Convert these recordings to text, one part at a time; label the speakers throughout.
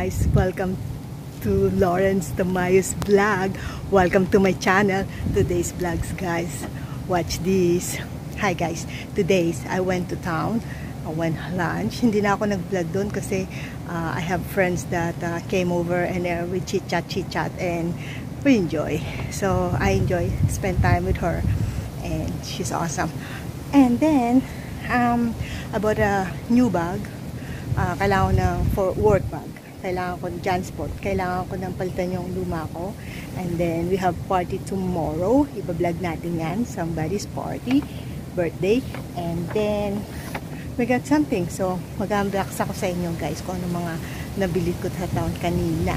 Speaker 1: guys, welcome to Lawrence Tamayos vlog. Welcome to my channel. Today's vlogs guys. Watch this. Hi guys. Today's I went to town. I went lunch. Hindi na ako nag-vlog doon kasi uh, I have friends that uh, came over and uh, we chit-chat, chit-chat and we enjoy. So I enjoy spend time with her and she's awesome. And then um, I bought a new bag uh, kailangan ng for work bag kailangan ko ng transport kailangan ko ng palitan yung luma ko. And then we have party tomorrow. Iba-vlog natin yan somebody's party birthday. And then we got something. So mag-unbox ako sa inyo guys kung ano mga nabili ko sa taon kanina.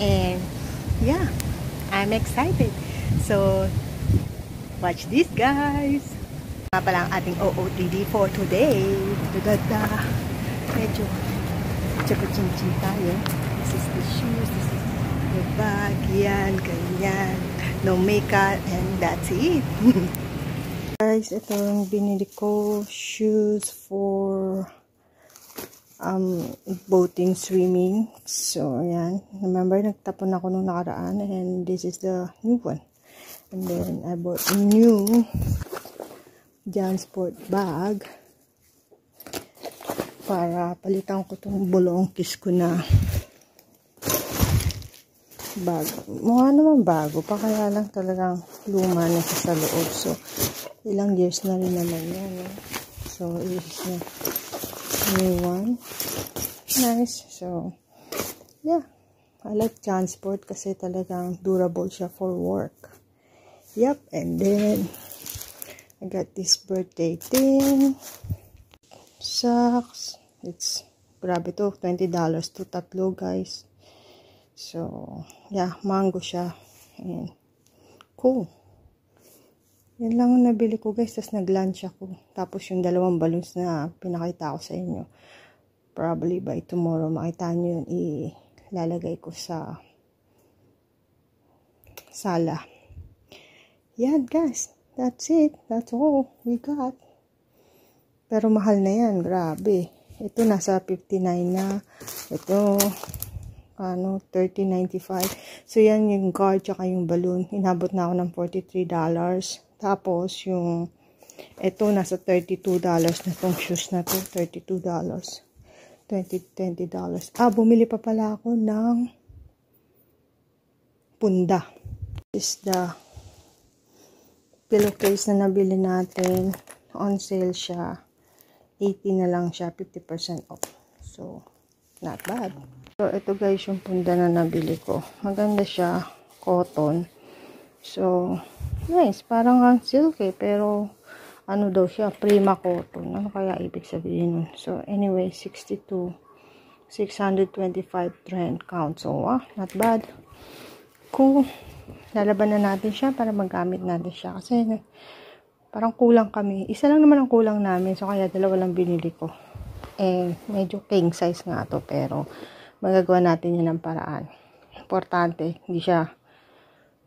Speaker 1: And yeah I'm excited. So watch this guys. Nga pala ang ating OOTD for today. Gaganda medyo chapa-chin-chin tayo. This is the shoes, this is the bag, yan, ganyan. No makeup, and that's it. Guys, ito yung binili ko shoes for um, boating, swimming. So, ayan. Remember, nagtapon ako nung nakaraan and this is the new one. And then, I bought new Jansport bag para palitan ko itong bulongkis ko na bago. Mukha naman bago pa kaya lang talagang luma na siya sa loob. So, ilang years na rin naman yan. Eh. So, is the new one. Nice. So, yeah. I like transport kasi talagang durable siya for work. Yep. And then, I got this birthday thing socks. It's, grabe to, $20 to tatlo, guys. So, yeah, mango siya. Ayan. Cool. Yan lang ang nabili ko, guys. Tapos nag-lunch ako. Tapos yung dalawang balloons na pinakita ko sa inyo. Probably by tomorrow, makita nyo yun. Ilalagay ko sa sala. Yan, guys. That's it. That's all we got. Pero mahal na yan. Grabe. Ito nasa 59 na. Ito ano 30.95. So yan yung guard tsaka yung balloon. Inabot na ako ng $43. Tapos yung ito nasa $32 na tong shoes na to. $32. 20 $20. Ah, bumili pa pala ako ng punda. This is the pillowcase na nabili natin. On sale siya. 80 na lang siya, 50% off. So, not bad. So, ito guys yung punda na nabili ko. Maganda siya, cotton. So, nice. Parang ang silk eh, pero ano daw siya, prima cotton. Ano kaya ibig sabihin nun? So, anyway, 62. 625 trend count. So, ah, not bad. Kung lalaban na natin siya para magamit natin siya. Kasi, parang kulang kami. Isa lang naman ang kulang namin. So, kaya dalawa lang binili ko. Eh, medyo king size nga to. Pero, magagawa natin yan ng paraan. Importante, hindi siya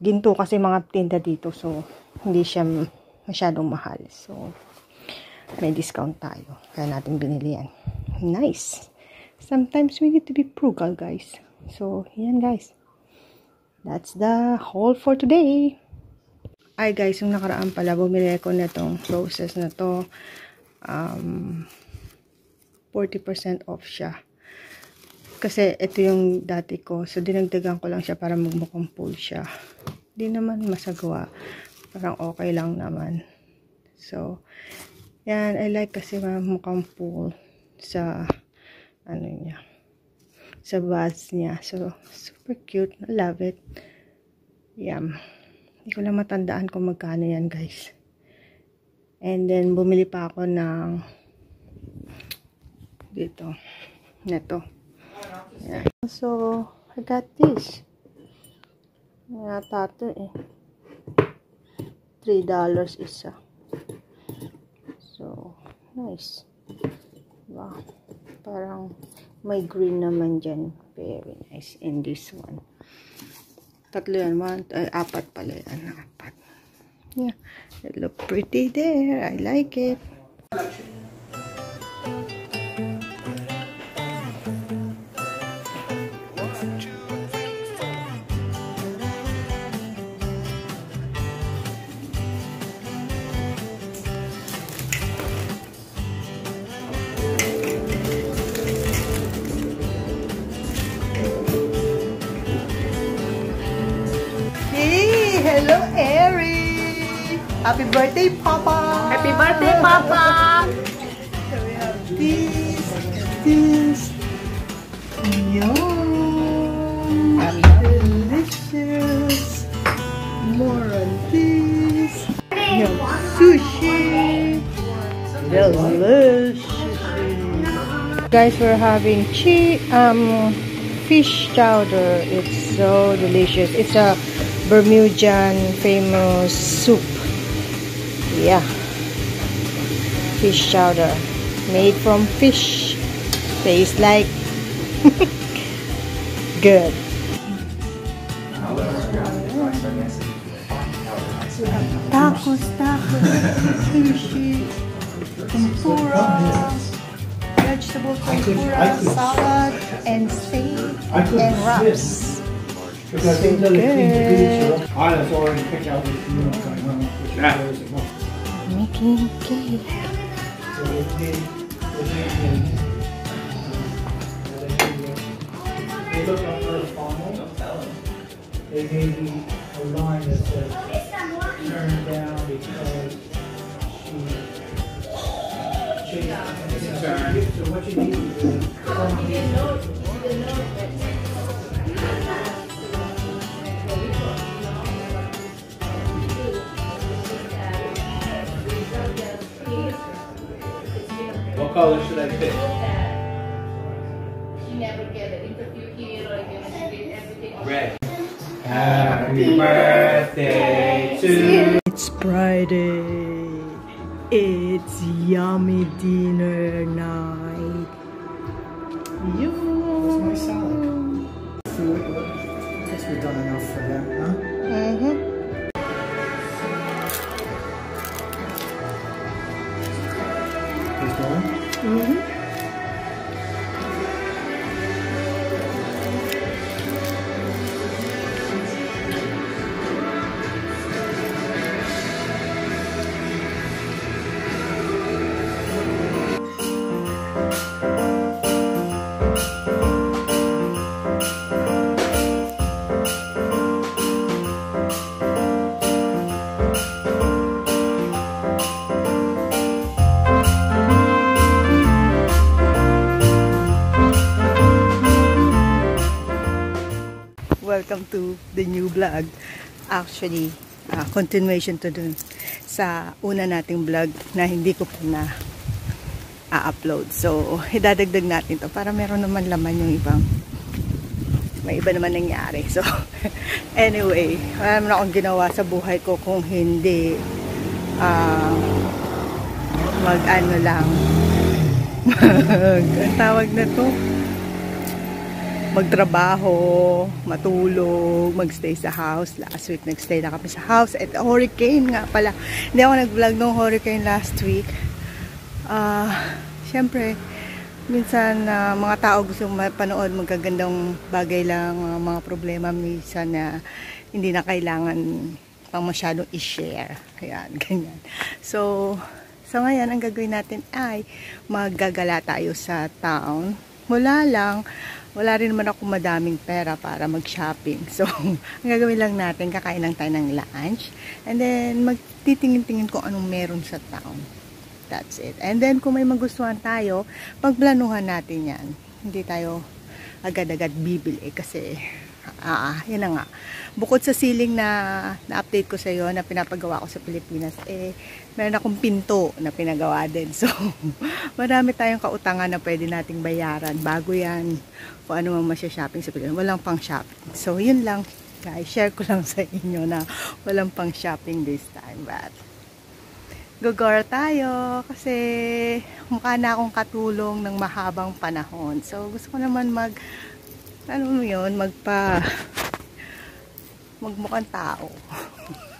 Speaker 1: ginto kasi mga tinda dito. So, hindi siya masyadong mahal. So, may discount tayo. Kaya natin binili yan. Nice. Sometimes we need to be frugal, guys. So, yan guys. That's the haul for today. Ay guys, yung nakaraan pala, bumili ko na itong roses na to. Um, 40% off siya. Kasi ito yung dati ko. So, dinagdagan ko lang siya para magmukhang full siya. Hindi naman masagawa. Parang okay lang naman. So, yan. I like kasi mukhang full sa ano niya. Sa buds niya. So, super cute. I love it. Yum. Hindi ko lang matandaan kung magkano yan guys. And then bumili pa ako ng dito. Neto. Yeah. So, I got this. Yata ito eh. $3 isa. So, nice. Wow. Parang may green naman dyan. Very nice. in this one. Tatlo yan. One, ay, apat pala yan. Apat. Yeah. It look pretty there. I like it. Happy birthday, Papa!
Speaker 2: Happy birthday, Papa!
Speaker 1: So we have this, this. Yum! Delicious! More on this. Have sushi! Delicious! Guys, we're having chi um fish chowder. It's so delicious. It's a Bermudian famous soup. Yeah. Fish chowder. Made from fish. Tastes like good. Tacos, tacos, sushi, tempura, vegetable tempura, salad, and steak, and wraps.
Speaker 3: Because I think the
Speaker 1: Good.
Speaker 3: good. I was already picked out you know, going on,
Speaker 4: Yeah.
Speaker 3: is.
Speaker 1: Making cake.
Speaker 3: So it made, it made uh, They looked up her funnel. They gave me a line that said, turn down because she. she- So what you need to do.
Speaker 4: Color should I pick? Red. Happy birthday to
Speaker 1: It's Friday. It's yummy dinner night. Yum.
Speaker 3: my salad? I guess we've done enough for them, huh?
Speaker 1: Mm-hmm. Welcome to the new vlog. Actually, ah, continuation to dun sa una nating vlog na hindi ko pa na a-upload. So, idadagdag natin to para meron naman laman yung ibang may iba naman nangyari. So, anyway, wala naman akong ginawa sa buhay ko kung hindi ah, mag-ano lang. Ang tawag na to? Magtrabaho, matulog, magstay sa house. Last week, nagstay na kami sa house. At hurricane nga pala. Hindi ako nag-vlog ng hurricane last week. Ah, Siyempre, minsan na mga tao gusto mapanood magagandang bagay lang, mga, mga problema minsan na hindi na kailangan pang masyadong i-share. Ayan, ganyan. So, so ngayon, ang gagawin natin ay maggagala tayo sa town. Mula lang, wala rin naman ako madaming pera para mag-shopping. So, ang gagawin lang natin, kakain lang tayo ng lunch. And then, magtitingin-tingin kung anong meron sa town. That's it. And then, kung may magustuhan tayo, pagplanuhan natin yan. Hindi tayo agad-agad bibili kasi, ah, yan na nga. Bukod sa ceiling na na-update ko sa iyo na pinapagawa ko sa Pilipinas, eh, meron akong pinto na pinagawa din. So, marami tayong kautangan na pwede nating bayaran bago yan kung ano man masya-shopping sa Pilipinas. Walang pang shopping. So, yun lang guys. Share ko lang sa inyo na walang pang shopping this time. But, gogora tayo kasi mukha na akong katulong ng mahabang panahon. So, gusto ko naman mag ano yun, magpa magmukhang tao.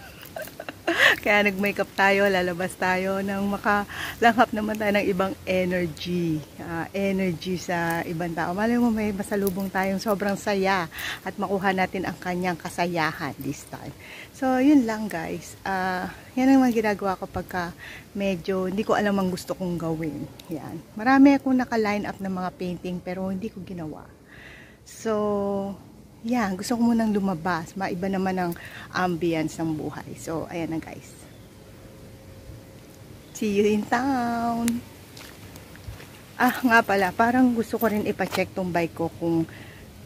Speaker 1: Kaya nag-makeup tayo, lalabas tayo nang makalanghap naman tayo ng ibang energy. ah, energy sa ibang tao. Malay mo may masalubong tayong sobrang saya at makuha natin ang kanyang kasayahan this time. So, yun lang guys. Ah, yan ang mga ginagawa ko pagka medyo hindi ko alam ang gusto kong gawin. Yan. Marami akong naka-line up ng mga painting pero hindi ko ginawa. So, yan, gusto ko munang lumabas. Maiba naman ang ambience ng buhay. So, ayan na guys. See you in town. Ah, nga pala, parang gusto ko rin ipacheck tong bike ko kung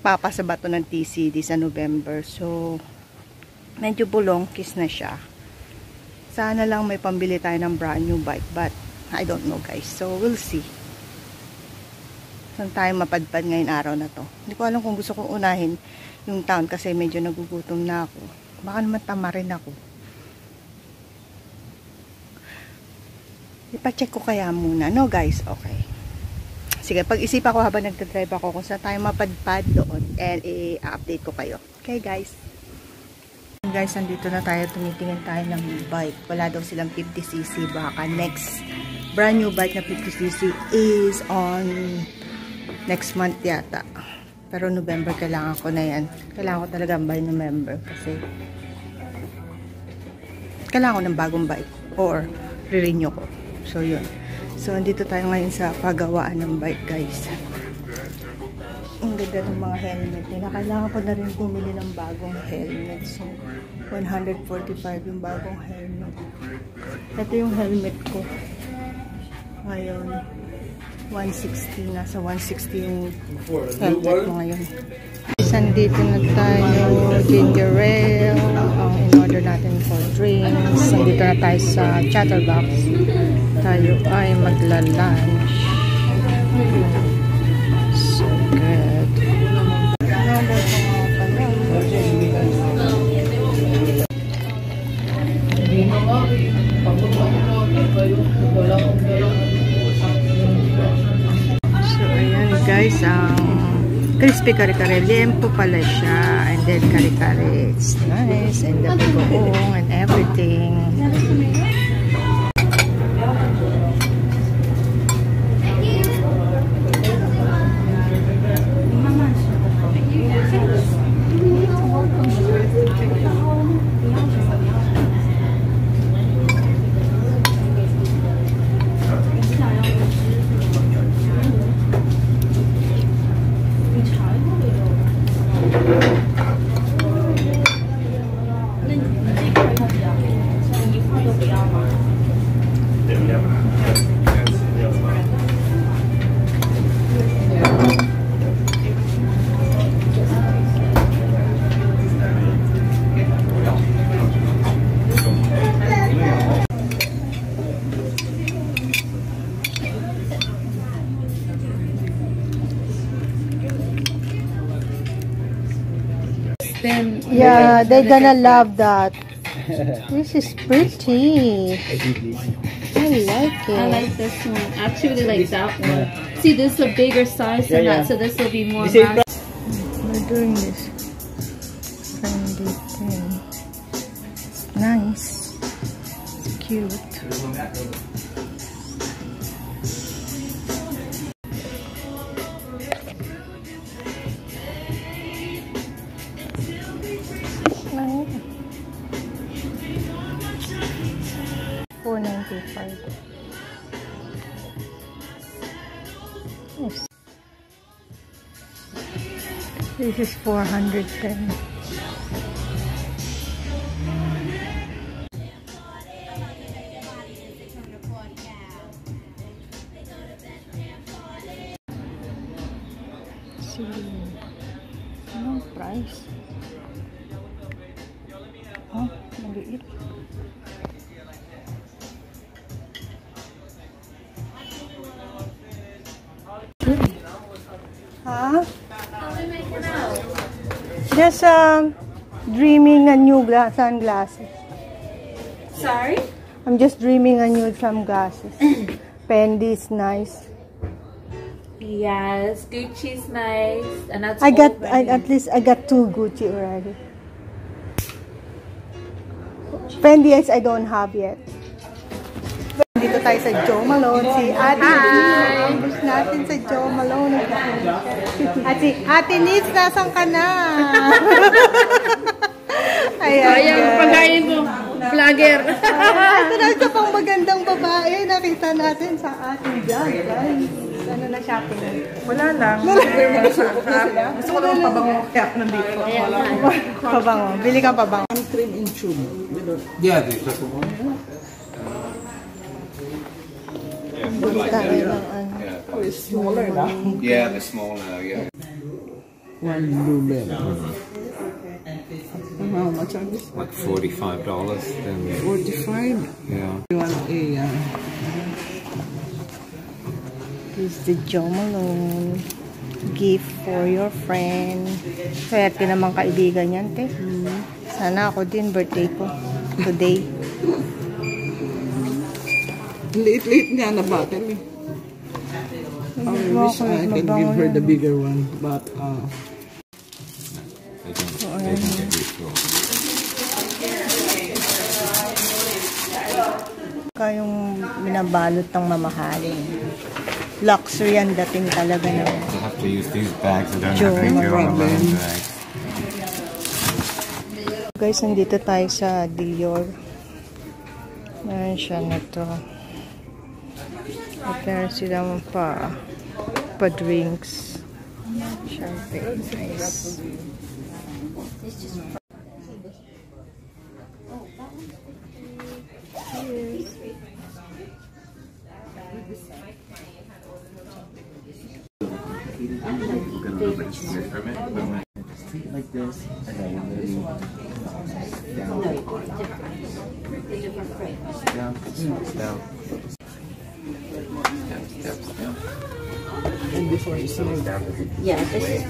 Speaker 1: papasa ba to ng TCD sa November. So, medyo bulong, kiss na siya. Sana lang may pambili tayo ng brand new bike, but I don't know guys. So, we'll see. Saan tayo mapadpad ngayon araw na to. Hindi ko alam kung gusto kong unahin yung town kasi medyo nagugutom na ako. Baka naman tama rin ako. Ipacheck ko kaya muna. No guys, okay. Sige, pag-isip ako habang nagdadrive ako kung saan tayo mapadpad doon and i-update ko kayo. Okay guys. Guys, nandito na tayo. Tumitingin tayo ng bike. Wala daw silang 50cc. Baka next brand new bike na 50cc is on next month yata. Pero November kailangan ko na yan. Kailangan ko talaga by November kasi kailangan ko ng bagong bike or re-renew ko. So, yun. So, andito tayo ngayon sa pagawaan ng bike, guys. Ang ganda ng mga helmet nila. Kailangan ko na rin bumili ng bagong helmet. So, 145 yung bagong helmet. Ito yung helmet ko. Ngayon, 160. Nasa 160 yung helmet ko ngayon. Nandito na tayo, ginger ale, ang in-order natin for drinks. Nandito na tayo sa chatterbox. Tayo ay magla-lunch. So good. So, guys, ang crispy kare-kare. Liempo pala siya. And then kare-kare. It's nice. And the bagoong and everything. Yeah, they're gonna love that. This is pretty. I like it.
Speaker 2: I like this one. I actually like that one. See, this is a bigger size than
Speaker 3: Yeah, yeah.
Speaker 2: that, so this will be more.
Speaker 3: The
Speaker 1: We're doing this trendy thing. It's nice. It's cute. This is 410. See, anong price? Just um, dreaming a new gla- sunglasses.
Speaker 2: Sorry?
Speaker 1: I'm just dreaming a new sunglasses. Fendi is nice.
Speaker 2: Yes, Gucci's nice, and that's.
Speaker 1: I got, I, at least I got two Gucci already. Fendi is I don't have yet. Dito tayo sa Joe Malone. Si Ate Hi! Ambush natin sa Joe Malone. At si Ate Nitz, nasan ka na? Ayan.
Speaker 2: Ayan, pagkain ko. Vlogger.
Speaker 1: Ito na isa pang magandang babae. Nakita natin sa ating vlog, guys. Ano na shopping?
Speaker 5: Wala lang. Gusto ko lang pabango kaya ako nandito.
Speaker 1: Pabango. Bili ka pabango.
Speaker 5: Cream in tube.
Speaker 4: Yeah, dude, that's the. Yeah,
Speaker 5: it's smaller
Speaker 4: yeah.
Speaker 5: One bluebell. How much are this?
Speaker 4: Like forty-five dollars. Then
Speaker 5: 45.
Speaker 4: yeah.
Speaker 5: You want a, uh,
Speaker 1: is the Jo Malone. Gift for your friend. Swerte naman kaibigan yan, te. Sana ako din, birthday ko. Today.
Speaker 5: Late-late niya na bottle eh. I wish I can give her the bigger one. But, uh,
Speaker 4: can, can get
Speaker 1: Kayong binabalot ng mamahalin. Luxury ang dating talaga ng
Speaker 4: I have to use these bags. I don't have my
Speaker 5: problem.
Speaker 4: own bag.
Speaker 1: Guys, nandito tayo sa Dior. Meron siya na to. At meron silang pa pa drinks. Champagne. Nice.
Speaker 4: Like this, and then down, down, down,
Speaker 5: and this one is new.
Speaker 2: Yeah, this is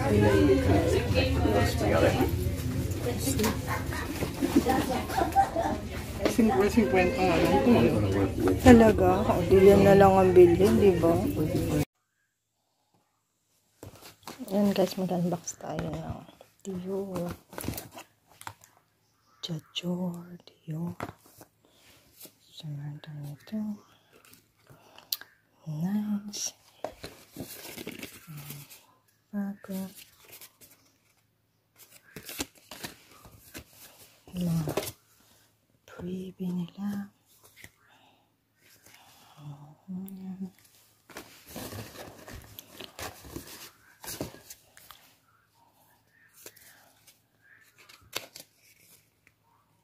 Speaker 5: Singkwenta, singkwenta nga lang ito. eh.
Speaker 1: Talaga? O, di yan na lang ang bilhin, di ba? Yan guys, mag-unbox tayo ng Dior. Jajor, Dior. So, meron tayo ito. Nice. Bago. Mga freebie nila.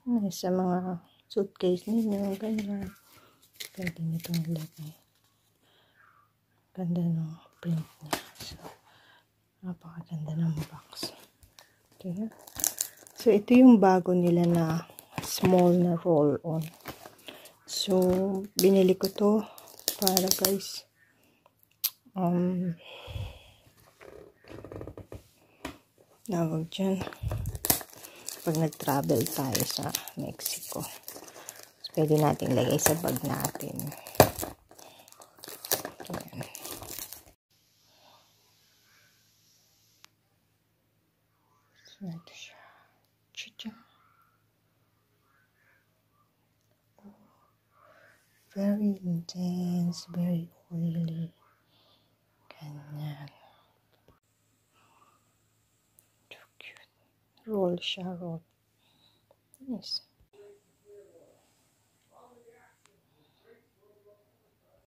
Speaker 1: Ay, sa mga suitcase ninyo, ganyan. Pwede nyo itong ilagay. Ganda ng print niya. So, napakaganda ng box. Okay. So, ito yung bago nila na small na roll-on. So, binili ko to para guys, um, nawag dyan, pag nag-travel tayo sa Mexico. So, pwede natin lagay sa bag natin. Ayan. So, ito siya. Chicha. Very intense, very oily. Ganyan. So cute.